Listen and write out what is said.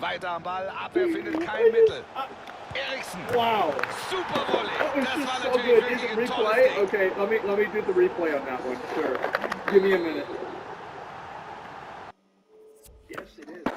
Weiter am Ball, Abwehr er findet kein Mittel. Eriksen. Wow. Super Volley. Oh, that was Das just war so natürlich good. Is wirklich it ein tolles replay? Ding. Okay, let me let me do the replay on that one. Sure. Give me a minute. Yes, it is.